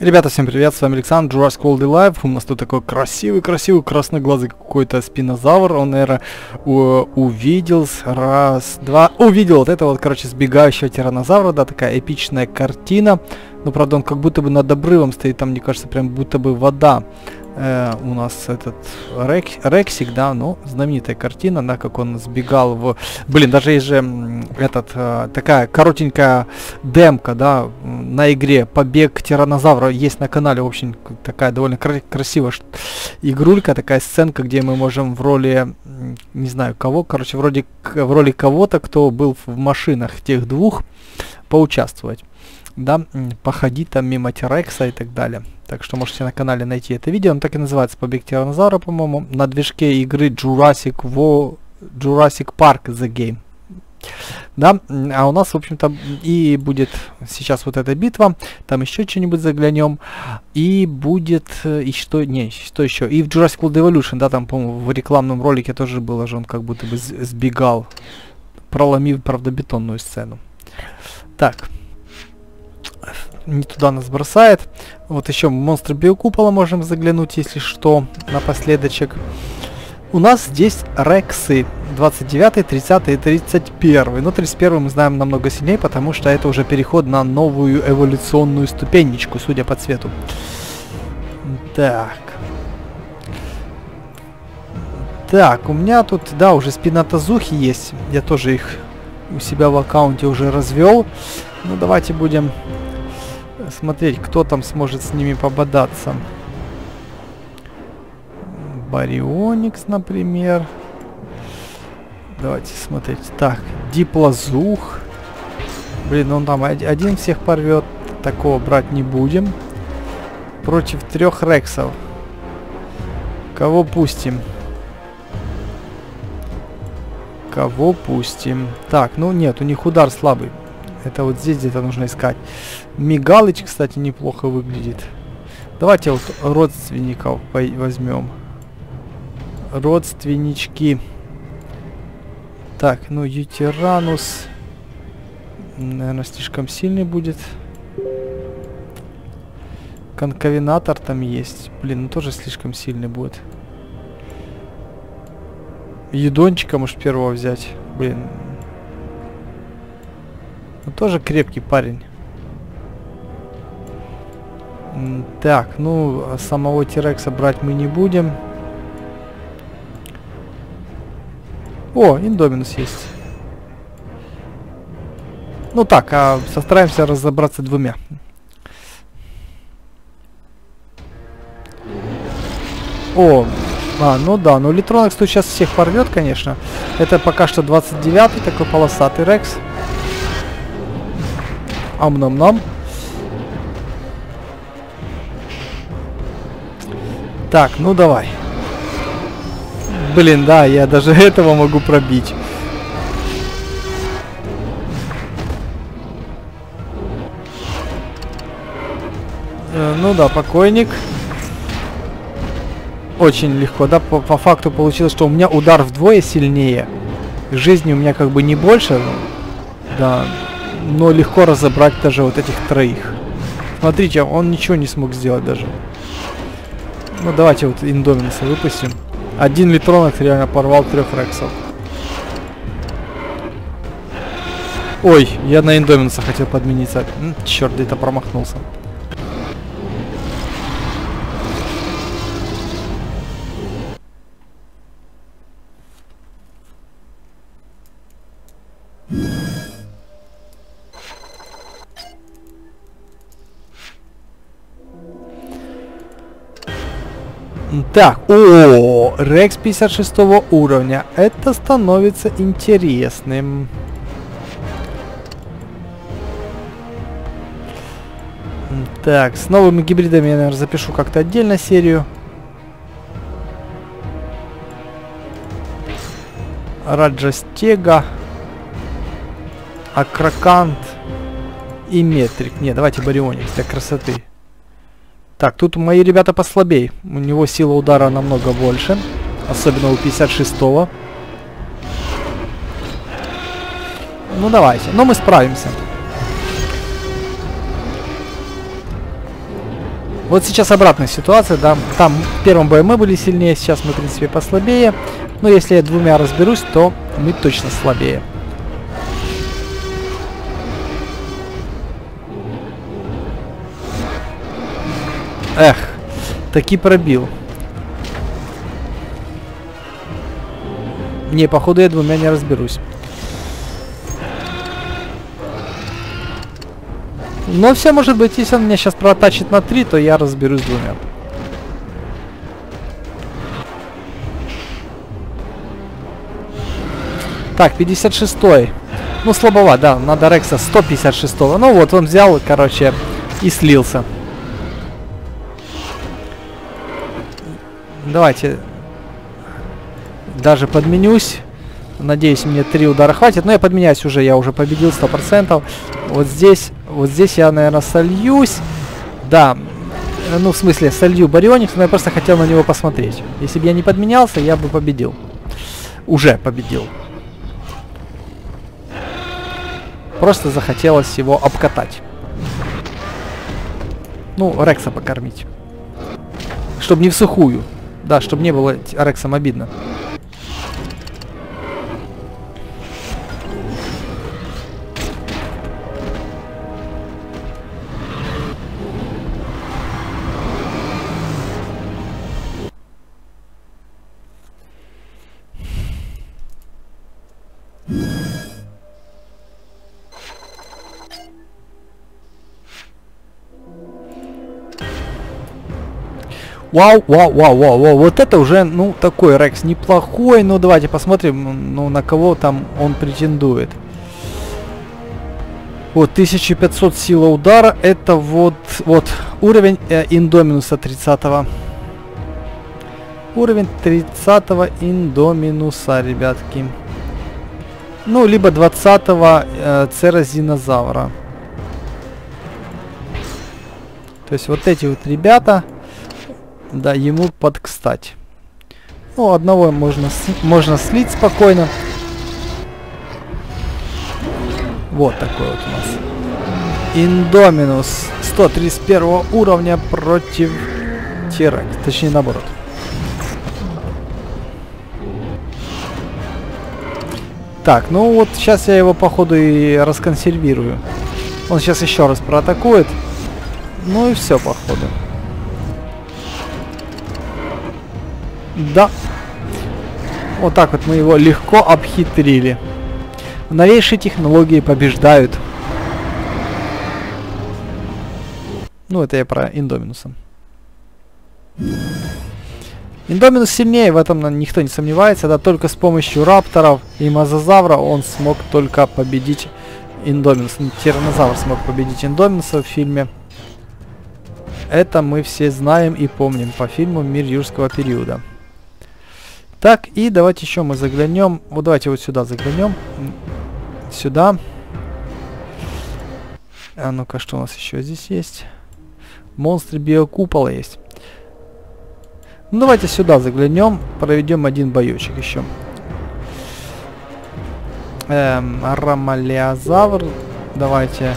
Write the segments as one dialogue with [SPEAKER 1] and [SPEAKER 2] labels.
[SPEAKER 1] Ребята, всем привет, с вами Александр, Jurassic World Live. У нас тут такой красивый-красивый красноглазый какой-то спинозавр. Он, наверное, увидел раз, два... Увидел вот это вот, короче, сбегающего тиранозавра, да, такая эпичная картина. Но, правда, он как будто бы над обрывом стоит, там, мне кажется, прям будто бы вода э, у нас этот Рек, Рексик, да, ну, знаменитая картина, да, как он сбегал в... Блин, даже есть же этот, э, такая коротенькая демка, да, на игре «Побег тиранозавра» есть на канале, в общем, такая довольно кра красивая игрулька, такая сценка, где мы можем в роли, не знаю кого, короче, вроде в роли кого-то, кто был в машинах тех двух, поучаствовать да, походить там мимо Терекса и так далее. Так что можете на канале найти это видео. Он так и называется «Побег тиранозавра», по-моему, на движке игры Jurassic, Wo... Jurassic Park The Game. Да, а у нас, в общем-то, и будет сейчас вот эта битва, там еще что-нибудь заглянем, и будет, э, и что, не, что еще, и в Jurassic World Evolution, да, там, по-моему, в рекламном ролике тоже было же, он как будто бы сбегал, проломив, правда, бетонную сцену. Так, не туда нас бросает. Вот еще монстры биокупола можем заглянуть, если что, напоследочек. У нас здесь рексы 29, 30 и 31. Но 31 мы знаем намного сильнее, потому что это уже переход на новую эволюционную ступенечку, судя по цвету. Так. Так, у меня тут, да, уже спинотазухи есть. Я тоже их у себя в аккаунте уже развел. Ну, давайте будем смотреть, кто там сможет с ними пободаться. Барионикс, например. Давайте смотреть. Так, Диплозух. Блин, он там один всех порвет. Такого брать не будем. Против трех рексов. Кого пустим? Кого пустим? Так, ну нет, у них удар слабый. Это вот здесь где-то нужно искать. Мигалыч, кстати, неплохо выглядит. Давайте вот родственников возьмем. Родственнички. Так, ну Ютеранус. Наверное, слишком сильный будет. Конковинатор там есть. Блин, ну тоже слишком сильный будет. Юдончика, может, первого взять. Блин. Ну, тоже крепкий парень. Так, ну, самого Тирекса брать мы не будем. О, Индоминус есть. Ну так, а постараемся разобраться двумя. О, а, ну да, ну Литронекс тут сейчас всех порвет, конечно. Это пока что 29-й такой полосатый Рекс. Ам-нам-нам. Так, ну давай. Блин, да, я даже этого могу пробить. Э, ну да, покойник. Очень легко, да, по, по факту получилось, что у меня удар вдвое сильнее. Жизни у меня как бы не больше, да, но легко разобрать даже вот этих троих. Смотрите, он ничего не смог сделать даже. Ну давайте вот Индоминуса выпустим. Один литронок реально порвал трех рексов. Ой, я на Индоминуса хотел подмениться. Черт, где-то промахнулся. Так, о, Рекс 56 уровня. Это становится интересным. Так, с новыми гибридами я, наверное, запишу как-то отдельно серию. Раджастега. Акракант. И Метрик. Не, давайте Барионикс для красоты. Так, тут мои ребята послабей. У него сила удара намного больше. Особенно у 56-го. Ну давайте. Но мы справимся. Вот сейчас обратная ситуация, да. Там в первом бою мы были сильнее, сейчас мы, в принципе, послабее. Но если я двумя разберусь, то мы точно слабее. Эх, таки пробил. Не, походу я двумя не разберусь. Но все может быть, если он меня сейчас протачит на 3, то я разберусь двумя. Так, 56 -й. Ну, слабоват, да, надо Рекса 156 -го. Ну вот, он взял, короче, и слился. Давайте даже подменюсь. Надеюсь, мне три удара хватит. Но я подменяюсь уже, я уже победил 100%. Вот здесь, вот здесь я, наверное, сольюсь. Да, ну, в смысле, солью Барионикс, но я просто хотел на него посмотреть. Если бы я не подменялся, я бы победил. Уже победил. Просто захотелось его обкатать. Ну, Рекса покормить. Чтобы не в сухую. Да, чтобы не было Рексом обидно. Вау, вау, вау, вау, вау, вот это уже, ну, такой Рекс неплохой, ну, давайте посмотрим, ну, на кого там он претендует. Вот, 1500 сила удара, это вот, вот, уровень э, Индоминуса 30 -го. Уровень 30 Индоминуса, ребятки. Ну, либо 20 э, Церозинозавра. То есть вот эти вот ребята... Да, ему под кстати. Ну, одного можно, можно слить спокойно. Вот такой вот у нас. Индоминус 131 уровня против Терекс. Точнее, наоборот. Так, ну вот сейчас я его походу и расконсервирую. Он сейчас еще раз проатакует. Ну и все, походу. Да. Вот так вот мы его легко обхитрили. Новейшие технологии побеждают. Ну, это я про Индоминуса. Индоминус сильнее, в этом никто не сомневается. Да, только с помощью рапторов и мозазавра он смог только победить Индоминус. Тиранозавр смог победить Индоминуса в фильме. Это мы все знаем и помним по фильму «Мир юрского периода». Так, и давайте еще мы заглянем. Вот давайте вот сюда заглянем. Сюда. А ну-ка, что у нас еще здесь есть? Монстры биокупола есть. Ну, давайте сюда заглянем. Проведем один боечек еще. Эм, Рамалиозавр. Давайте.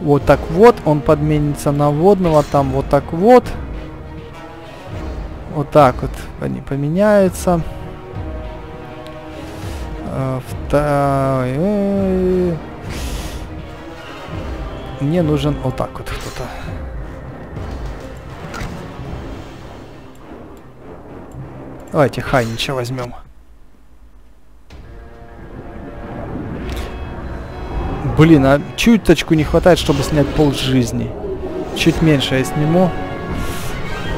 [SPEAKER 1] Вот так вот. Он подменится на водного. Там вот так вот. Вот так вот они поменяются. А, второй... Мне нужен вот так вот кто-то. Давайте Хайнича возьмем. Блин, а чуточку не хватает, чтобы снять пол жизни. Чуть меньше я сниму.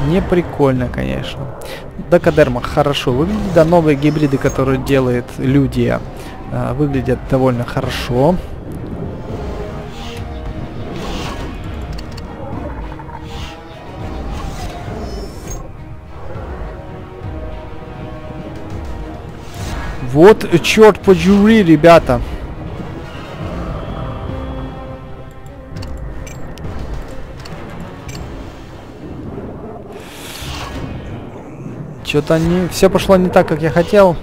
[SPEAKER 1] Не прикольно, конечно. Докадерма хорошо выглядит. Да, новые гибриды, которые делает люди, э, выглядят довольно хорошо. Вот, черт подюри, ребята. Что-то не... Все пошло не так, как я хотел.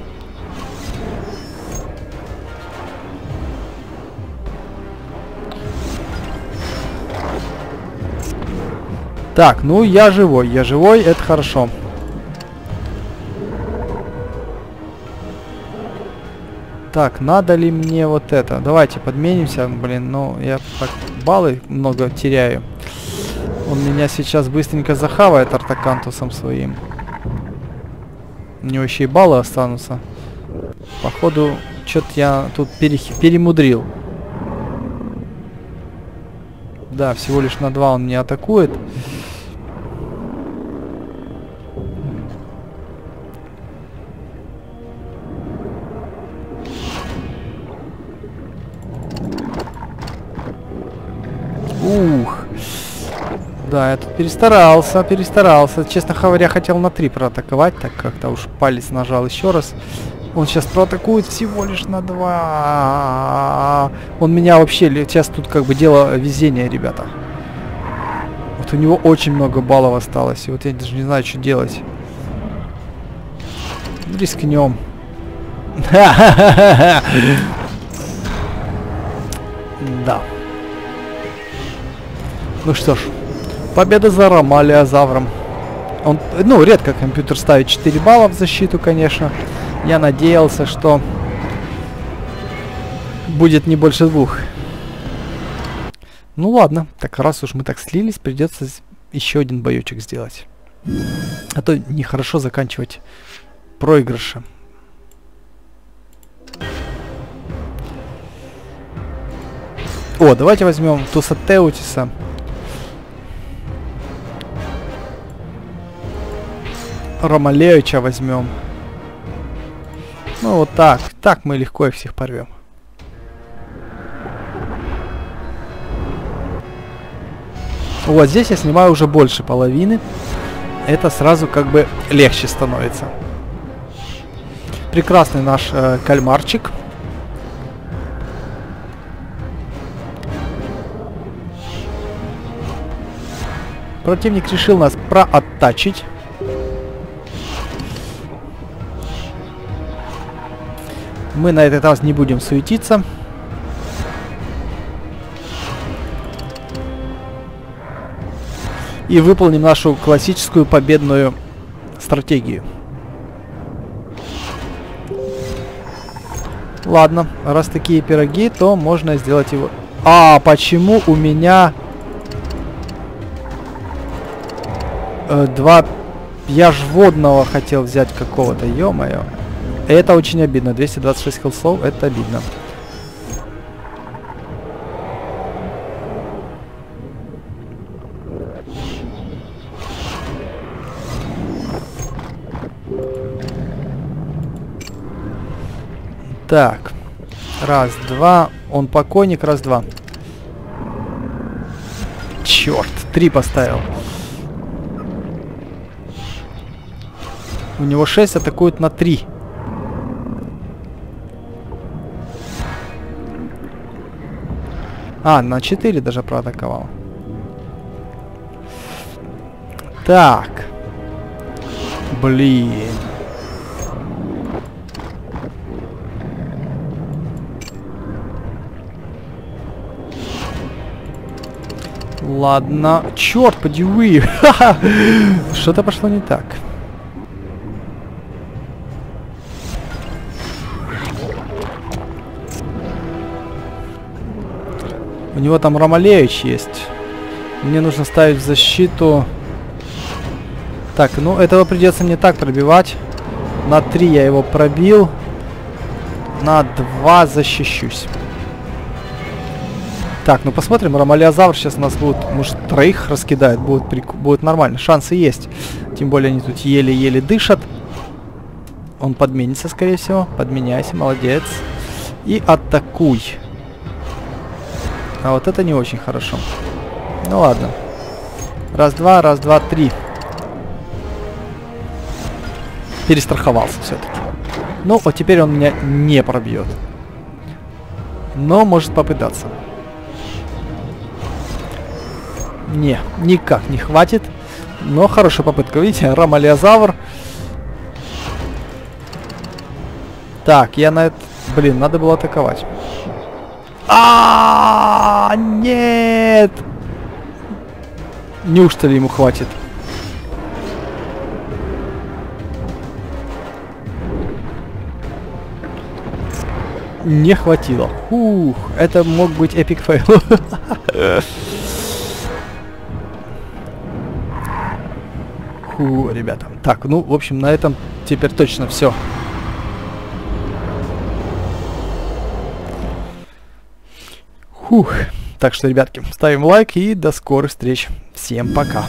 [SPEAKER 1] Так, ну я живой, я живой, это хорошо. Так, надо ли мне вот это? Давайте подменимся, блин, ну я так баллы много теряю. Он меня сейчас быстренько захавает артакантусом своим. У него еще и баллы останутся. Походу, что-то я тут пере перемудрил. Да, всего лишь на два он меня атакует. Да, я тут перестарался, перестарался. Честно говоря, хотел на 3 проатаковать, так как-то уж палец нажал еще раз. Он сейчас проатакует всего лишь на 2. Он меня вообще... Сейчас тут как бы дело везения, ребята. Вот у него очень много баллов осталось. И вот я даже не знаю, что делать. Рискнем. Да. Ну что ж, победа за Ромалиозавром. Он, ну, редко компьютер ставит 4 балла в защиту, конечно. Я надеялся, что будет не больше двух. Ну ладно, так раз уж мы так слились, придется еще один боечек сделать. А то нехорошо заканчивать проигрышем. О, давайте возьмем Туса Теутиса. Ромалевича возьмем. Ну вот так. Так мы легко их всех порвем. Вот здесь я снимаю уже больше половины. Это сразу как бы легче становится. Прекрасный наш э, кальмарчик. Противник решил нас прооттачить. Мы на этот раз не будем суетиться. И выполним нашу классическую победную стратегию. Ладно, раз такие пироги, то можно сделать его... А, почему у меня... Э, два... Я ж водного хотел взять какого-то, ё-моё. Это очень обидно. 226 хилсов, это обидно. Так. Раз, два. Он покойник, раз, два. Черт, три поставил. У него 6 атакует на 3. А, на 4 даже проатаковал. Так. Блин. Ладно. Черт, подиви. Что-то пошло не так. У него там Ромалевич есть. Мне нужно ставить в защиту. Так, ну этого придется мне так пробивать. На 3 я его пробил. На 2 защищусь. Так, ну посмотрим. Ромалиозавр сейчас нас будет, может, троих раскидает. Будет, будет нормально. Шансы есть. Тем более они тут еле-еле дышат. Он подменится, скорее всего. Подменяйся, молодец. И атакуй. А вот это не очень хорошо. Ну ладно. Раз, два, раз, два, три. Перестраховался все-таки. Ну, вот теперь он меня не пробьет. Но может попытаться. Не, никак не хватит. Но хорошая попытка. Видите, рамалиозавр. Так, я на это... Блин, надо было атаковать. А, нет! Неужто ли ему хватит? Не хватило. Ух, это мог быть epic fail. Фу, ребята. Так, ну, в общем, на этом теперь точно все. Фух. Так что, ребятки, ставим лайк и до скорых встреч. Всем пока.